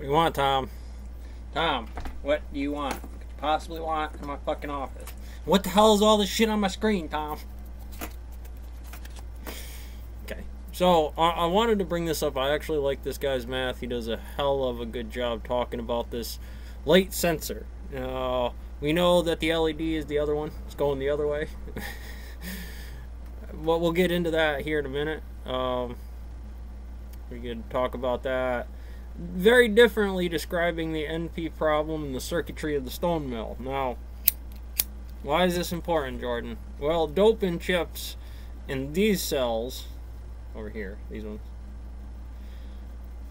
What do you want, Tom? Tom, what do you want? Possibly want in my fucking office. What the hell is all this shit on my screen, Tom? Okay. So, I, I wanted to bring this up. I actually like this guy's math. He does a hell of a good job talking about this light sensor. Now, we know that the LED is the other one. It's going the other way. but we'll get into that here in a minute. Um, we could talk about that very differently describing the NP problem and the circuitry of the stone mill. Now, why is this important, Jordan? Well, doping chips in these cells, over here, these ones,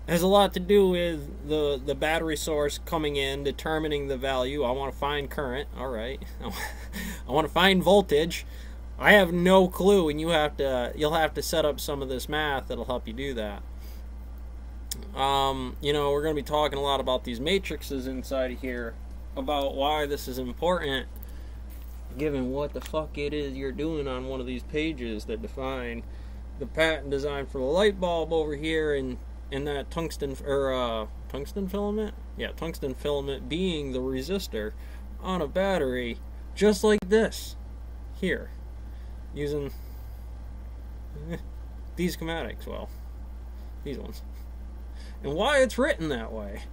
has a lot to do with the, the battery source coming in, determining the value. I want to find current, alright. I want to find voltage. I have no clue, and you have to, you'll have to set up some of this math that'll help you do that. Um, you know, we're going to be talking a lot about these matrices inside here, about why this is important, given what the fuck it is you're doing on one of these pages that define the patent design for the light bulb over here and and that tungsten or uh, tungsten filament, yeah, tungsten filament being the resistor on a battery, just like this here, using these schematics. Well, these ones and why it's written that way.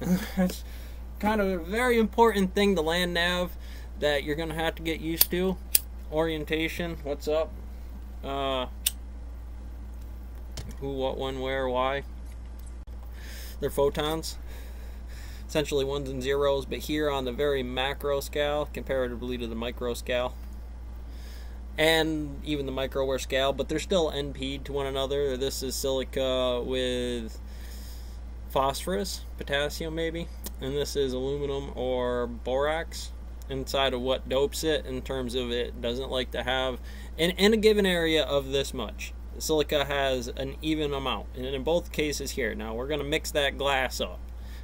That's kind of a very important thing to land nav that you're going to have to get used to. Orientation, what's up? Uh, who, what, when, where, why. They're photons. Essentially ones and zeros, but here on the very macro scale, comparatively to the micro scale and even the microware scale, but they're still NP to one another. This is silica with phosphorus, potassium maybe, and this is aluminum or borax inside of what dopes it in terms of it doesn't like to have in, in a given area of this much. Silica has an even amount, and in both cases here. Now we're going to mix that glass up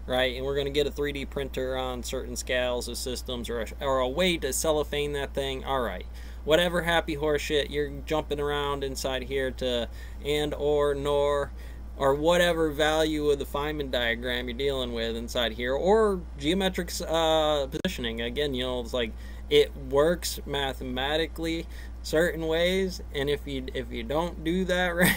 right? And we're going to get a 3D printer on certain scales of systems or a, or a way to cellophane that thing. All right whatever happy horse shit you're jumping around inside here to and or nor or whatever value of the Feynman diagram you're dealing with inside here, or geometric uh, positioning. Again, you know, it's like it works mathematically certain ways, and if you if you don't do that right,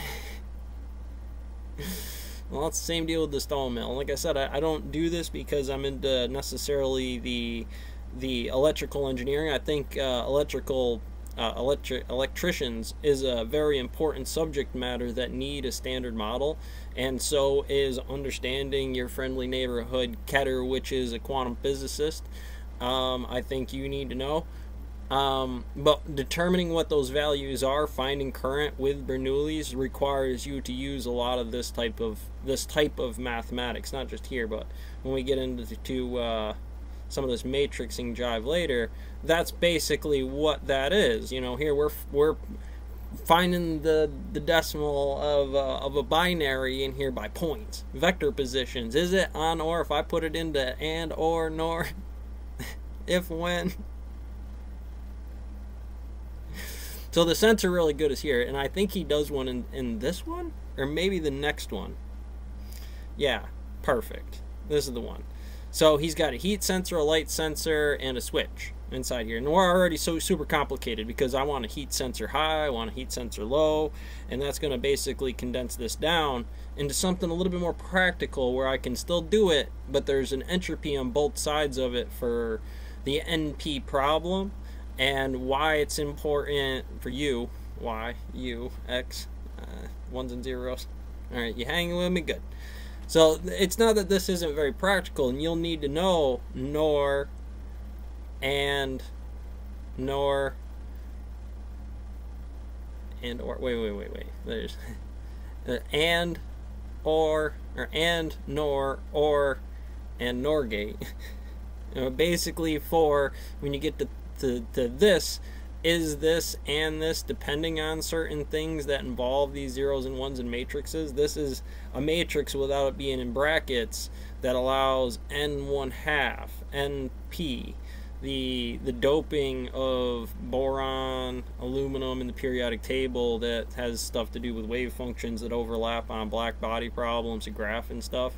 well, it's the same deal with the stall mill. Like I said, I, I don't do this because I'm into necessarily the the electrical engineering. I think uh, electrical uh, electri- electricians is a very important subject matter that need a standard model, and so is understanding your friendly neighborhood Ketter which is a quantum physicist. Um, I think you need to know. Um, but determining what those values are, finding current with Bernoulli's requires you to use a lot of this type of this type of mathematics. Not just here, but when we get into to, uh, some of this matrixing jive later, that's basically what that is. You know, here we're we're finding the the decimal of uh, of a binary in here by points, vector positions. Is it on or if I put it into and or nor, if when. So the sensor really good is here, and I think he does one in, in this one, or maybe the next one. Yeah, perfect. This is the one. So he's got a heat sensor, a light sensor, and a switch inside here. And we're already so super complicated because I want a heat sensor high, I want a heat sensor low, and that's going to basically condense this down into something a little bit more practical where I can still do it, but there's an entropy on both sides of it for the NP problem and why it's important for you, Y, U, X, uh, ones and zeros. All right, you hanging with me? Good. So it's not that this isn't very practical, and you'll need to know nor and nor and or wait wait wait wait there's uh, and or or and nor or and nor gate. You know, basically for when you get to, to, to this is this and this depending on certain things that involve these zeros and ones and matrices this is a matrix without it being in brackets that allows n1 half np the the doping of boron, aluminum in the periodic table that has stuff to do with wave functions that overlap on black body problems and graph and stuff.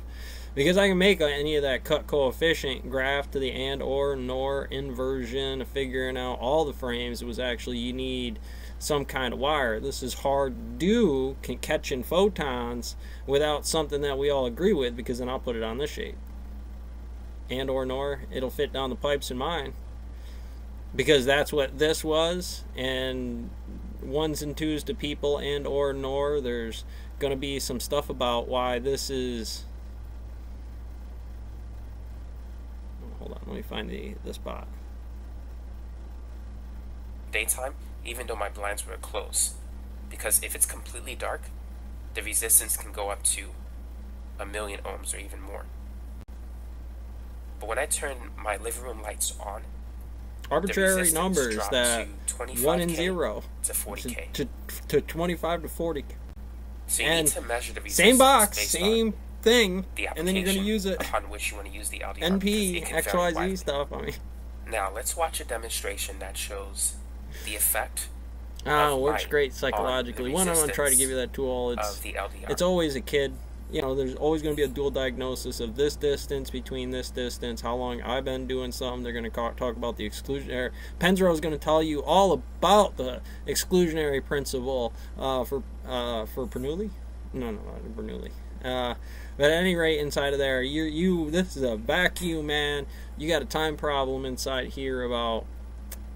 Because I can make any of that cut coefficient graph to the and or nor inversion, of figuring out all the frames It was actually you need some kind of wire. This is hard to do, can catching photons without something that we all agree with because then I'll put it on this shape and or nor it'll fit down the pipes in mine because that's what this was and ones and twos to people and or nor there's going to be some stuff about why this is hold on let me find the the spot. Daytime even though my blinds were closed. Because if it's completely dark the resistance can go up to a million ohms or even more. But when I turn my living room lights on, arbitrary numbers that one and zero. to 40k to, to, to 25 to 40. So you and need to measure the same box, same thing, the and then you're going to use it upon which you want to use the LDR NP XYZ stuff. I mean, now let's watch a demonstration that shows the effect. Ah, works great psychologically. One, I'm going to try to give you that tool. It's it's always a kid you know, there's always going to be a dual diagnosis of this distance between this distance, how long I've been doing something. They're going to talk about the exclusionary. Is going to tell you all about the exclusionary principle uh, for uh, for Bernoulli. No, no, not Bernoulli. Uh, but at any rate, inside of there, you you this is a vacuum, man. You got a time problem inside here about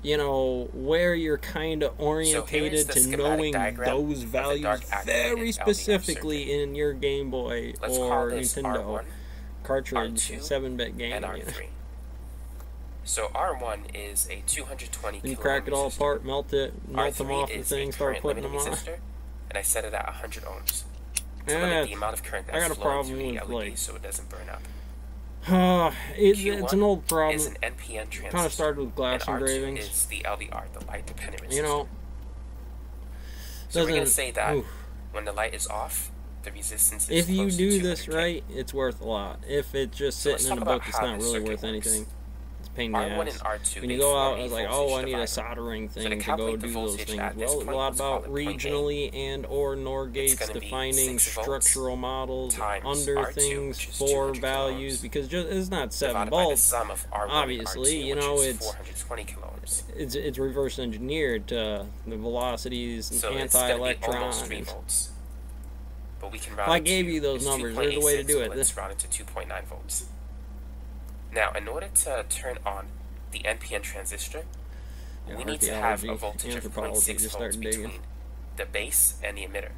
you know where you're kind of orientated so to knowing those values very specifically in your Game Boy Let's or Nintendo R1, cartridge, 7-bit game. And R3. So R1 is a 220 You crack it all apart, melt it, melt them off the thing, start putting them on. Resistor, and I set it at 100 ohms. To limit the amount of current that's I got a problem with LED like, so it doesn't burn up. Uh, it, it's an old problem. Is an NPN transistor. Kind of started with glass and engravings. R2 is the LDR, the light dependent resistor. You know. So we're gonna say that oof. when the light is off, the resistance is. If you do this right, it's worth a lot. If it's just so sitting in a book, it's not really worth anything. Works. It's pain in the R1 ass. and R2, when you go out, and it's like, oh, I need a soldering thing so to, go do those things. Well, a lot about regionally and or NOR gates defining structural models under R2, things for values because just it's not seven volts. Obviously, R2, you know it's it's it's reverse engineered to the velocities and so anti-electron. But we can if I gave you those numbers, there's a way to do it. This rounded to 2.9 volts. Now, in order to turn on the NPN transistor, yeah, we need to have a voltage of 0.6 volts between the base and the emitter.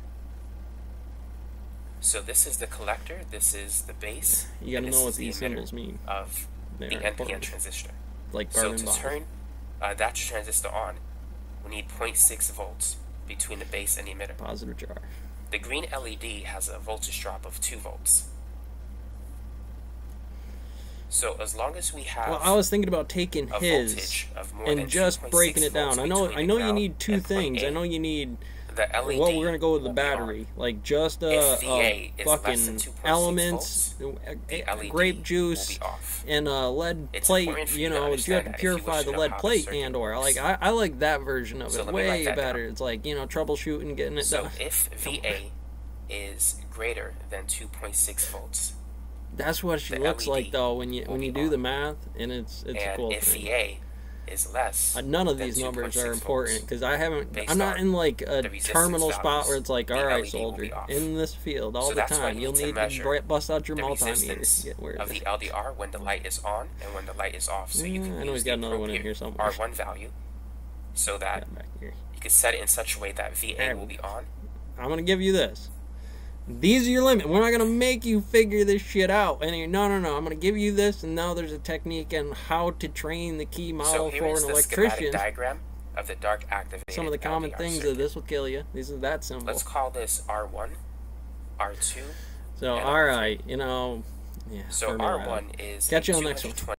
So this is the collector, this is the base. You gotta know what these the symbols mean. Of They're the NPN important. transistor. Like so to turn uh, that transistor on, we need 0.6 volts between the base and the emitter. Positive charge. The green LED has a voltage drop of 2 volts. So as long as we have Well, I was thinking about taking his and just breaking it down. I know I know you need two things. I know you need the LED well, we're gonna go with the battery, like just uh, uh, a, a fucking elements, volts, uh, grape juice, and a lead it's plate. You know, you have to purify the lead plate and or like I, I like that version of so it way better. Down. It's like you know troubleshooting, getting it so done. So if VA is greater than 2.6 volts, that's what she looks LED like though when you when you do on. the math, and it's it's and a cool if thing. VA is less, uh, none of these numbers are important because I haven't. based I'm not in like a terminal spot where it's like, all right, LED soldier, in this field all So the time. you You'll need to to bust out your multimeter. to get where of the LDR when the light is on and when the light is off. So you Mm, can I know he's got the another one in here somewhere. R1 value so that Yeah, you can set it in such a way that VA will be on. I'm gonna give you this. These are your limit. We're not gonna make you figure this shit out. And you no, no, no. I'm gonna give you this, and now there's a technique on how to train the key model So for an electrician. diagram of the dark activated Some of the common LDR things circuit. of this will kill you. These are that symbol. Let's call this R1, R2. So all right, you know. Yeah, So R1 is Catch you on the next one. 220